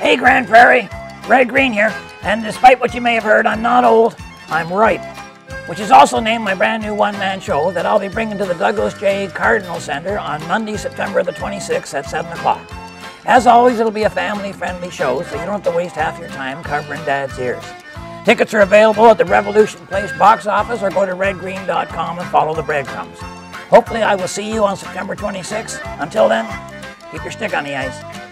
Hey, Grande Prairie, Red Green here, and despite what you may have heard, I'm not old, I'm ripe. Which is also named my brand new one man show that I'll be bringing to the Douglas J. Cardinal Center on Monday, September the 26th at 7 o'clock. As always, it'll be a family friendly show, so you don't have to waste half your time covering Dad's ears. Tickets are available at the Revolution Place box office or go to redgreen.com and follow the breadcrumbs. Hopefully, I will see you on September 26th. Until then, keep your stick on the ice.